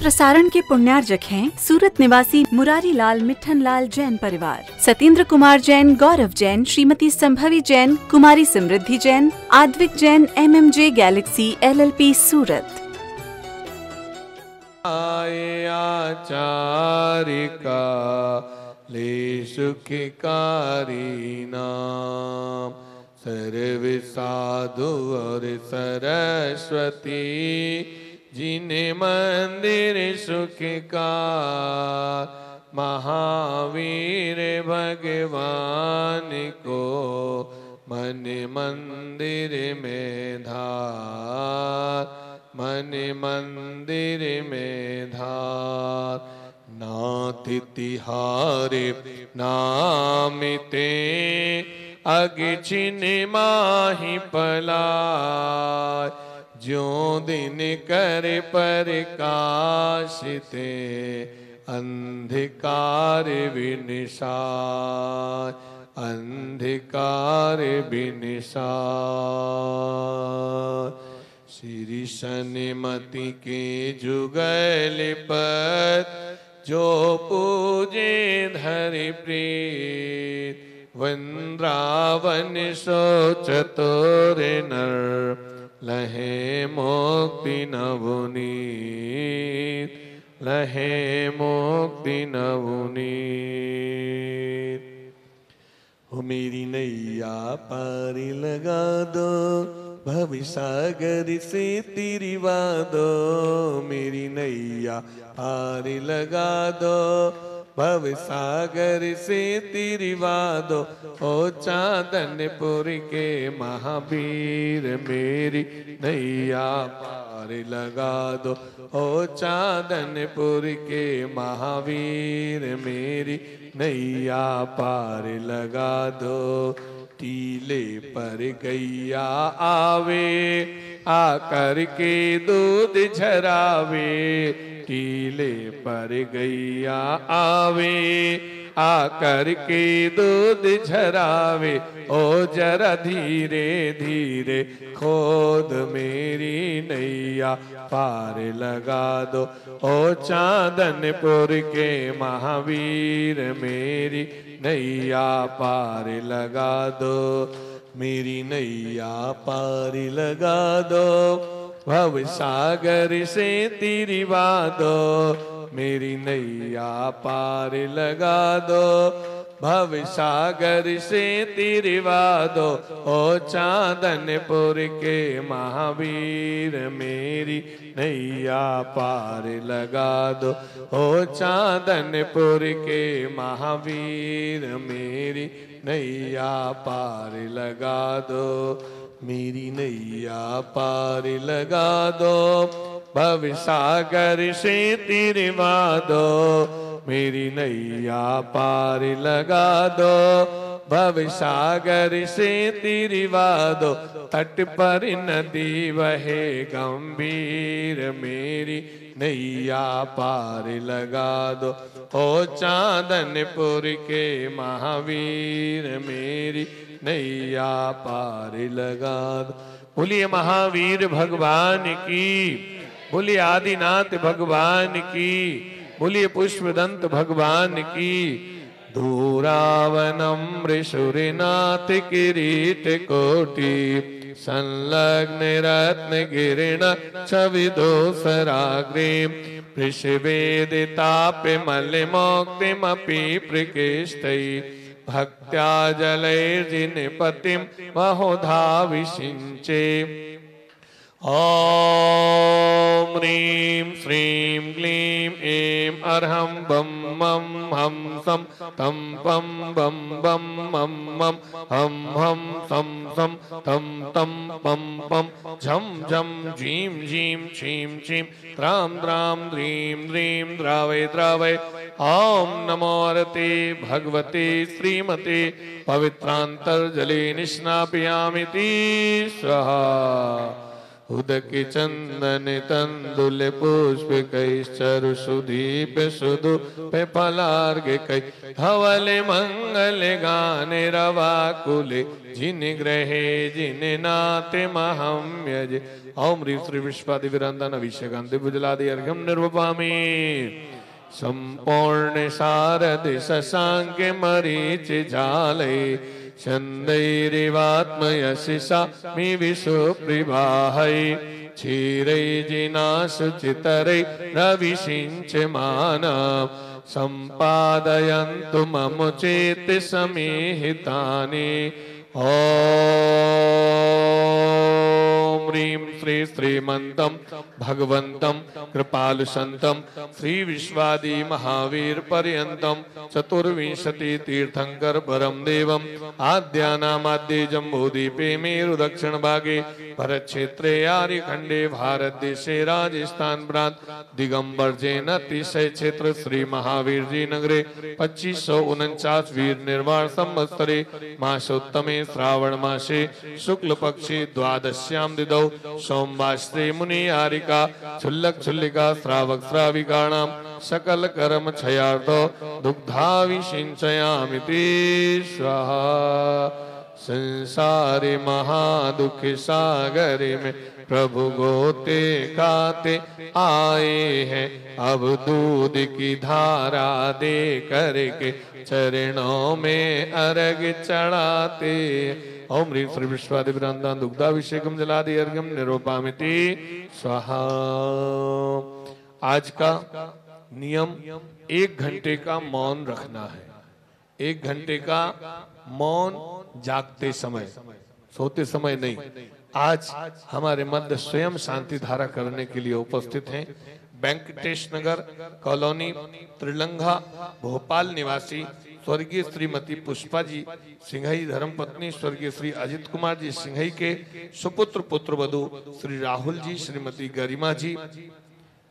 प्रसारण के पुण्यार्जक हैं सूरत निवासी मुरारी लाल मिठन लाल जैन परिवार। Satyendra Kumar Jain, Gaurav Jain, Shrimati Sambhavi Jain, Kumari Samriddhi Jain Aadvik Jain M M J Galaxy L L P Surat सुखिकारीना सर्व साधु और सरस्वती जिन्हें मंदिर सुख का महावीर भगवान को मन मंदिर में धार, मन मंदिर में धार। नाथ तिहारे नामिते अगिछिन माही पलाय जो दिन कर प्रकाशिते, अंधकार विनिशाय अंधकार विनिशाय श्री शनिमति के जुगल पर जो पूजे धरि प्रीत वृंद्रावन सो चतुर नर। लहे मुक्ति नवनीत, लहे मुक्ति नवनीत। हो मेरी नैया पारी लगा दो, भव सागर से तिरवा दो। मेरी नैया पारी लगा दो भव सागर से तिरवा दो। ओ चांदनपुर के महावीर, मेरी नैया पार लगा दो। ओ चांदनपुर के महावीर, मेरी नैया पार लगा दो। टीले पर गैया आवे, आकर के दूध झरावे। टीले पर गैया आवे, आकर के दूध झरावे, ओ जरा धीरे धीरे खोद मेरी नैया, पार लगा दो। ओ चांदनपुर के महावीर, मेरी नैया पार लगा दो, मेरी नैया पार लगा दो। भव सागर से तिरवा दो, मेरी नैया पार लगा दो। भव सागर से तिरवा दो, ओ चांदनपुर के महावीर, मेरी नैया पार लगा दो। ओ चांदनपुर के महावीर, मेरी नैया पार लगा दो। मेरी नैया पार लगा दो, भव सागर से तिरवा दो। मेरी नैया पार लगा दो, भव सागर से तिरवा दो। तट पर नदी वहे गंभीर, मेरी नैया पार लगा दो। ओ चांदनपुर के महावीर, मेरी नैया पार लगा बोलिए महावीर भगवान की, बोलिए आदिनाथ भगवान की, बोलिए पुष्पदंत भगवान की। धूरावनम ऋषुरिनाथ किरीट कोटि, संलग्न रत्न गिरिण छविदो सराग्रे वृषवेदिताप मलिमोक्तिमपि प्रकृष्टै। भक्त्या जलैर्जिन पतिं महोधा विषिञ्चे ॐ ह्रीं श्रीं क्लीं ऐं अर्हं बं मं हं सं, तं पं बं बं मं मं, हं हं सं सं, तं तं पं पं, झं झं झीं झीं छीं छीं त्रां द्रां द्रीं द्रीं द्रावय द्रावय ॐ नमोरते भगवते, श्रीमते, पवित्रान्तर्जले निष्णापयामिति स्वाहा। उदक चंदन तंदुल पुष्प कैश्चरु सुदीप सुदु पे फलार्ग कई। धवल मंगल गाने रवा कुले, जिन ग्रहे, जिन नाते महम्यज ओम ह्रीं श्री विश्वादि विरंदन अभिषेकांति बुजलादि अर्घ्यम निर्वपामि। संपूर्ण शारद शशांक मरीच जाले छन्दैरिवात्मयशिषा मि विशुप्रभाहै क्षीरैजिनाशुचितरै रविषिञ्चमाना सम्पादयन्तु मम चेति समीहितानि। ॐ ह्रीं श्री श्रीमन्तं भगवन्तं कृपालुसन्तं श्री विश्वादि महावीर पर्यन्तं चतुर्विंशति तीर्थंकर परम देवम् आद्यानामाद्ये भरत क्षेत्रे आर्यखंडे भारत देशे राजस्थान प्रांत दिगंबर जैन अतिशय क्षेत्र श्री महावीर जी नगरे पच्चीस सौ उनचास वीर निर्वाण संवत्सरे मासोत्तमे श्रावण मासे शुक्ल पक्षे द्वादश्याम दिदौ सोमवाश्रे मुनि आरिका छुल्लक छुल्लिका, श्रावक श्राविकाणां, सकल कर्म क्षयार्थो दुग्धाविषिञ्चयामिति स्वाहा। संसारे महादुख सागरे में प्रभु गोते खाते आए हैं। अब दूध की धारा दे करके चरणों में अर्घ चढ़ाते। ओम ह्रीं श्री विश्वादि वृंदा दुग्धाभिषेकम जलादि अर्घ्यम निरूपामिति। स्वाहा। आज का नियम, एक घंटे का मौन रखना है। एक घंटे का मौन जागते समय। सोते समय नहीं। आज हमारे मध्य स्वयं शांति धारा करने के लिए उपस्थित हैं। वेंकटेश नगर कॉलोनी त्रिलंगा भोपाल निवासी स्वर्गीय श्रीमती पुष्पा जी, सिंघई धर्मपत्नी स्वर्गीय श्री अजित कुमार जी सिंघई के सुपुत्र पुत्र वधु श्री राहुल जी, श्रीमती गरिमा जी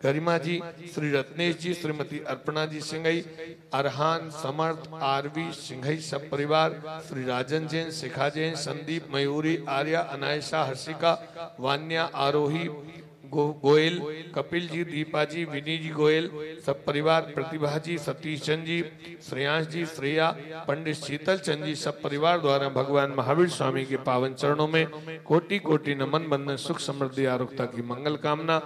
गरिमा जी श्री रत्नेश जी श्रीमती अर्पणा जी सिंघई अरहान समर्थ आरवी सिंघई सब परिवार श्री राजन जैन शिखा जैन संदीप मयूरी आर्या अनायशा हर्षिका वान्या आरोही गो, गोयल कपिल जी दीपा जी विनी जी गोयल सब परिवार प्रतिभा जी सतीश चंद जी श्रेयांश जी श्रेया पंडित शीतल चंद जी सब परिवार द्वारा भगवान महावीर स्वामी के पावन चरणों में कोटि कोटि नमन बंधन सुख समृद्धि आरोग्यता की मंगल कामना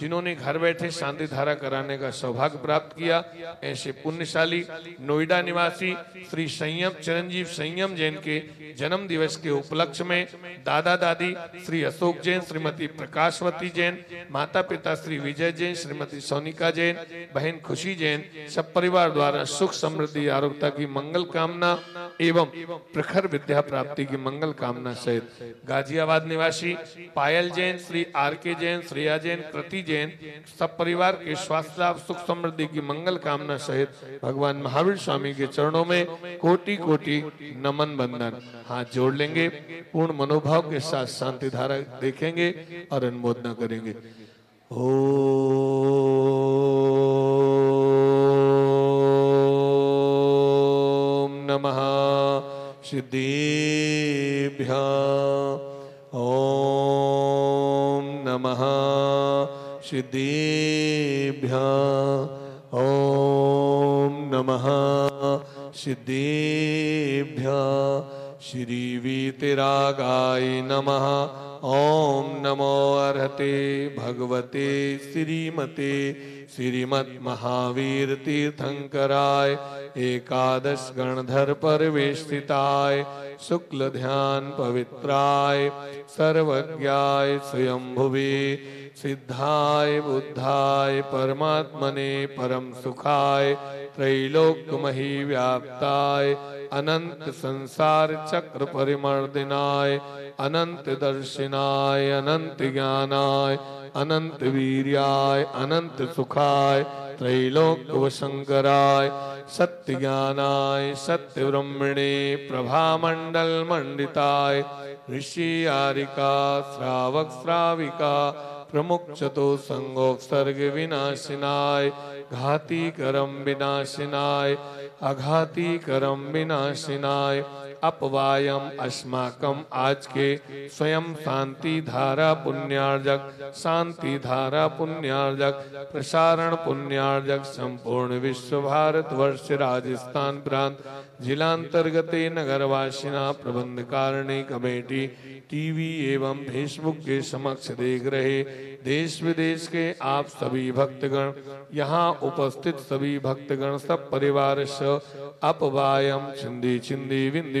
जिन्होंने घर बैठे शांति धारा कराने का सौभाग्य प्राप्त किया, ऐसे पुण्यशाली नोएडा निवासी श्री संयम, चिरंजीव संयम जैन के जन्म दिवस के उपलक्ष्य में दादा दादी श्री अशोक जैन, श्रीमती प्रकाशवती जैन, माता पिता श्री विजय जैन, श्रीमती सोनिका जैन, बहन खुशी जैन, सब परिवार द्वारा सुख समृद्धि, आरोग्यता की मंगल कामना एवं प्रखर विद्या प्राप्ति की मंगल कामना सहित गाजियाबाद निवासी पायल जैन, श्री आर के जैन, श्रेया जैन, कृति जैन, सब परिवार के स्वास्थ्य लाभ सुख समृद्धि की मंगल कामना सहित भगवान महावीर स्वामी के चरणों में कोटि कोटि नमन बंधन हाथ जोड़ लेंगे, पूर्ण मनोभाव के साथ शांति धारा देखेंगे और अनुमोदना करेंगे। ओम नमः सिद्धिभ्य सिद्धिभ्य ओम नमः। सिद्धेभ्या श्री वीतिरागाय नमः। ओम नमो अर्ते भगवते श्रीमते श्रीमत् महावीर तीर्थंकराय एकादश गणधर परवेष्टिताय शुक्ल ध्यान पवित्राय सर्वज्ञाय स्वयंभुवे सिद्धाय बुद्धाय परमात्मने परम सुखाय त्रैलोक्यमही व्याप्ताय अनंत संसार चक्र परिमर्दिनाय अनंत दर्शिनाय अनंत ज्ञानाय अनंत वीर्याय अनंत सुखाय त्रैलोक शंकराय सत्य ज्ञानाय सत्य ब्रह्मणे प्रभा मंडल मंडिताय, ऋषि आरिका श्रावक श्राविका, प्रमुख चतु संगोत्सर्ग विनाशिनाय घाती करम विनाशिनाय अघाती करम विनाशिनाय अपवायम अस्माकम आज के स्वयं शांति धारा पुण्यार्जक शांति धारा पुण्यार्जक, प्रसारण पुण्यार्जक, संपूर्ण विश्व भारत वर्ष राजस्थान प्रांत, जिलांतर्गत नगरवासिना प्रबंध कारिणी कमेटी, टीवी एवं फेसबुक के समक्ष देख रहे देश विदेश के आप सभी भक्तगण, यहाँ उपस्थित सभी भक्तगण, सब परिवार अपवायम, छिंदी छिंदी विंदी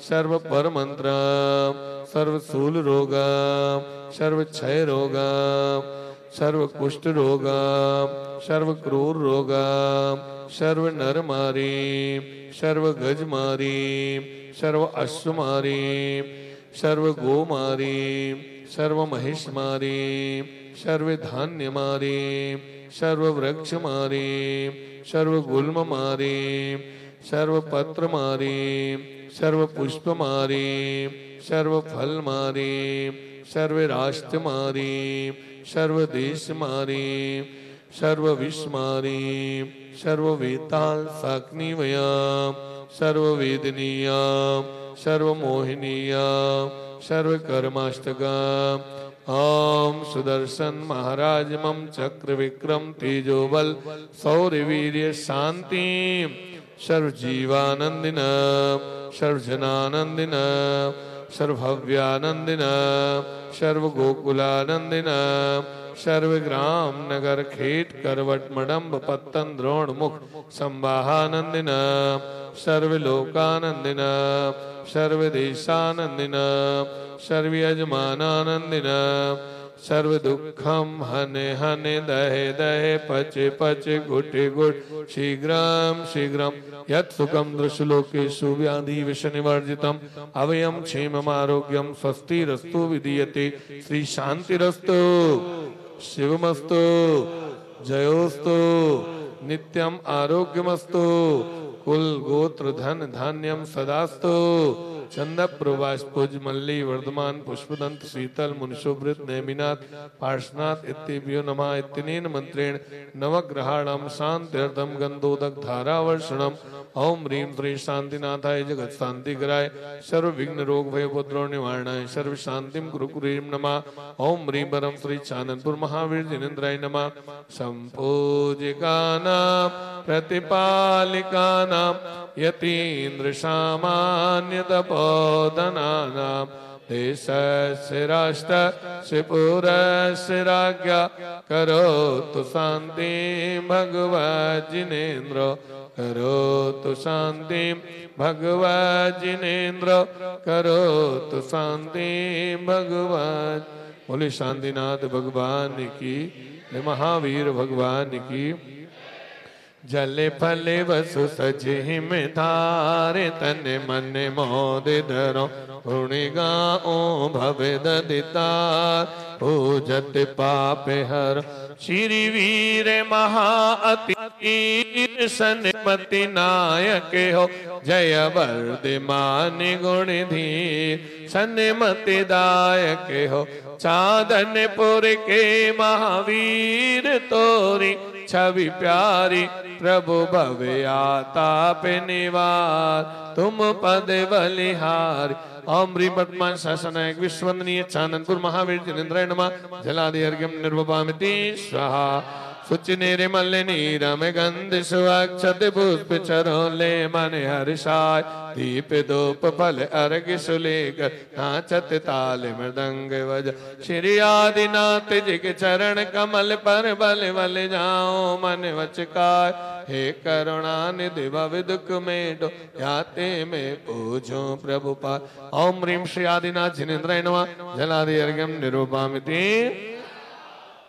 सर्व पर मंत्र सर्व सूल रोगम सर्व क्षय रोगम सर्व कुष्ठ रोगम सर्व क्रूर रोग सर्व नर मारी सर्व गज मारी सर्व अश्व मारी सर्व गो मारी सर्व महिष मारी सर्व धान्य मारी सर्व वृक्ष मारी सर्व गुल्म मारी सर्व पत्र मारी सर्व पुष्प मारी सर्व फल मारी सर्व राष्ट्र मारी सर्व देश मारी सर्व विष मारी सर्व वेताल साग्नि वयाम सर्व वेदनीयाम सर्व मोहिनीयाम सर्व कर्माष्टकाम ओम सुदर्शन महाराज मम चक्र विक्रम तेजोबल सौर्य वीर्य शांति। सर्व जीवानंदिन सर्व जनानंदिन सर्वभव्यानंदिन सर्व गोकुलानंदिन ग्राम नगर खेत करवट मडम्ब पत्तन द्रोण मुख संवाहानंदिन सर्व लोकानंदिन सर्व देशानंदिन सर्व दुखम हने हने दहे दहे पचे पचे गुटे गुट। शीघ्रम शीघ्रम यत् सुखम दृश्यलोकेषु व्याधि विषनिवर्जितम। अवयम क्षेमम आरोग्यम स्वस्तिरस्तु विधीयते। श्री शांतिरस्तु शिवमस्तु। जयोस्तु। नित्यम आरोग्यमस्तु। कुल गोत्र धन धान्यम सदास्तु। चंद प्रवास पुज मल्ली वर्धमान, पुष्पदंत, शीतल, मुनिशोभृत, नेमिनाथ पार्शनाथ इत्येभ्यो नमः, इत्यनेन मंत्रेण नवग्रहाणाम शांत्यर्थम गंधोदक धारावर्षणम। ओम ह्रीं श्री शांतिनाथाय जगत शांति कराय सर्व विघ्न रोग भय उपद्रव निवारणाय सर्व शांतिम कुरु कुरीं नमः। ओम ह्रीं परम श्री चाननपुर महावीर जिनेन्द्राय नमः। संपूजिकानां प्रतिपालिकानां यतीन्द्र सामान्य तपोधनानां देशस्य राष्ट्रस्य पुरस्य राज्ञा करोतु शान्ति भगवज्जिनेन्द्र करोतु शान्ति भगवज्जिनेन्द्र करोतु शान्ति भगवान बोले शांतिनाथ भगवान की, महावीर भगवान की। जले फले वसु सज में धारे, तन मन मोद धरो। गाओ भव ददितार पूजत पाप हर श्री वीर महा अति सनपति नायक हो। जय वर्धमान गुण धीर सन्मति दायक हो। चांदनपुर के महावीर तोरी, छवि प्यारी प्रभु भवे भव्याताप निवार। तुम पद बलिहार ह्रीं वर्तमान शासन नायक विश्वंदनीय चाननपुर महावीर जिनेन्द्र नमः। जलादि अर्घ्यम निर्वपामिति स्वाहा सुचिनेरे मल्ले नीरम गंध सुअक्षत पुष्प चरोले मन हर्षाय दीप दोप फल अर्घ सुलेकर नाचत ताल मृदंग वज। श्री आदिनाथ जी के चरण कमल पर बल बल जाओ, मन वचकार हे करुणा निधि भव दुख में डो याते में पूजो प्रभु पार ओम ह्रीं श्री आदिनाथ जिनेन्द्र नमः जलादि अर्घ्यम निरूपामिति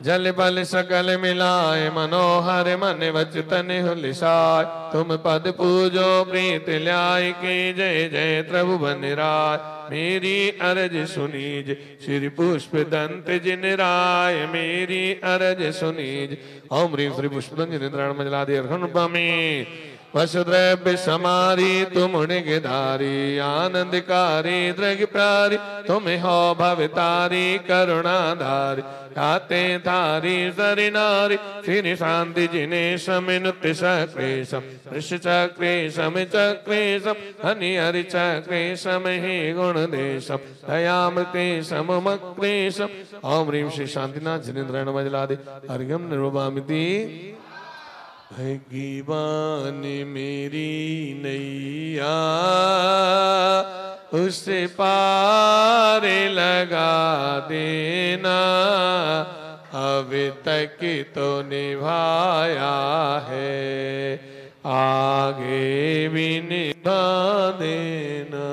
जल बल सकल मिलाए, मनोहर मन वचतन हुलिसाय तुम पद पूजो, प्रीत ल्याय की जय जय प्रभु बन राय। मेरी अरज सुनीज श्री पुष्प दंत जिन राय। मेरी अरज सुनीज, ओम श्री पुष्प दंत जिन मजला अर्घन पमे वसुद्रव्य समारी, तुम धारी आनंदकारी द्रग प्यारी तुम हो भवतारी, करुणाधारी खाते धारी सरि नारी श्री शांति जिने समिनुत सक्रेशम ऋष चक्रेशम चक्रेशम हनि हरि चक्रेशम हे गुण देशम दयामृते सममक्रेशम ओम ह्रीं श्री शांतिनाथ जिनेन्द्र मजलादि हरिगम निर्वभामिति भगवान मेरी नैया, उस पार लगा देना। अब तक तो निभाया है, आगे भी निभा देना।